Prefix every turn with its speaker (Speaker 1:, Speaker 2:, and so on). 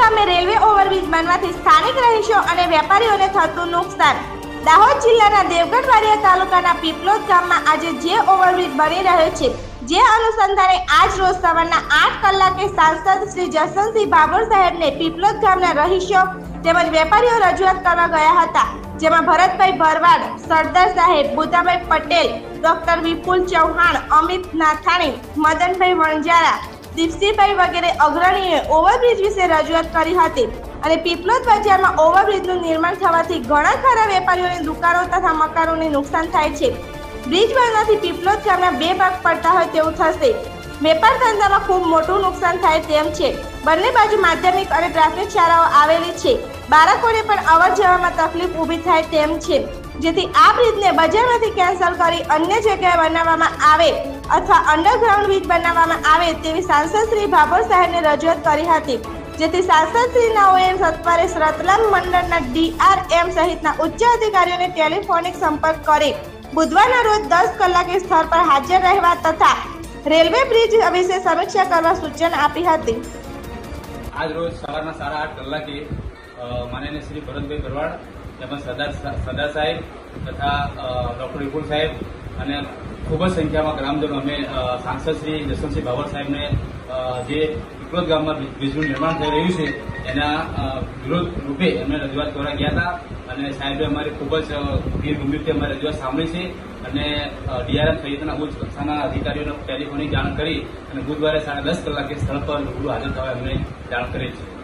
Speaker 1: ગામે railway overbridge બનવાથી સ્થાનિક રહીશો અને વેપારીઓને થતું નુકસાન. દાહોદ જિલ્લાના દેવગઢ વાડિયા તાલુકાના પીપલોદ ગામમાં આજે જે ઓવરબ્રિજ બની રહ્યો છે, જે અનુસંધાને આજ રોજ સવારના આઠ કલાકે સાંસદ શ્રી જસવંતસિંહ ભાભોર સાહેબને પીપલોદ ગામના રહીશો તેમજ વેપારીઓ રજૂઆત કરવા ગયા હતા, જેમાં ભરતભાઈ ભરવાડ, સરદાર સાહેબ બુદ્ધાભાઈ પટેલ, ડોક્ટર વિપુલ ચૌહાણ અમિત નાથાણી મદનભાઈ વણજારા દીપસિંહભાઈ વગેરે અગ્રણીએ ઓવરબ્રિજ વિશે રજૂઆત કરી હતી અને પીપલોદ બજારમાં ઓવરબ્રિજનું નિર્માણ થવાથી ઘણા ખરા વેપારીઓની દુકાનો તથા મકાનોને નુકસાન થાય છે. બ્રિજ બનવાથી પીપલોદ ગામના બે ભાગ પડતા હોય તેવું થશે. વેપાર ધંધામાં ખૂબ મોટું નુકસાન થાય તેમ છે. બંને બાજુ માધ્યમિક અને પ્રાથમિક શાળાઓ આવેલી છે. બાળકોને પણ અવર જવામાં તકલીફ ઊભી થાય તેમ છે. જેથી આ બ્રિજને બજારમાંથી કેન્સલ કરી અન્ય જગ્યાએ બનાવવામાં આવે અથવા અંડરગ્રાઉન્ડ બ્રિજ બનાવવામાં આવે તેવી સાંસદ શ્રી ભાભોર સાહેબને રજૂઆત કરી હતી. જેથી સાંસદ શ્રી નાઓએ સત્વરે રતલામ મંડળના ડીઆરએમ સહિતના ઉચ્ચ અધિકારીઓને ટેલિફોનિક સંપર્ક કરી. બુધવારના રોજ દસ કલાકે સ્થળ પર હાજર રહેવા તથા રેલવે બ્રિજ વિશે સમીક્ષા કરવા સૂચન આપી હતી.
Speaker 2: આજ રોજ સવારના સાડા આઠ કલાકે માનનીય શ્રી ભરતભાઈ ભરવાડ તેમજ સરદાર સરદાર સાહેબ તથા ડોક્ટર વિપુલ સાહેબ અને ખૂબ જ સંખ્યામાં ગ્રામજનો અમે સાંસદ શ્રી જસવંતસિંહ ભાવર સાહેબને જે વિક્રોત ગામમાં બ્રિજ- બ્રિજનું નિર્માણ થઈ રહ્યું છે, એના વિરોધ રૂપે અમે રજૂઆત કરવા ગયા હતા અને સાહેબે અમારી ખૂબ જ ગીર ગંભીરથી અમારી રજૂઆત સાંભળી છે. અને ડીઆરએમ સહિતના ઉચ્ચ કક્ષાના અધિકારીઓને ટેલિફોનિક જાણ કરી અને બુધવારે સાડા દસ કલાકે સ્થળ પર રૂબરૂ હાજર થવા એમને જાણ કરી છે.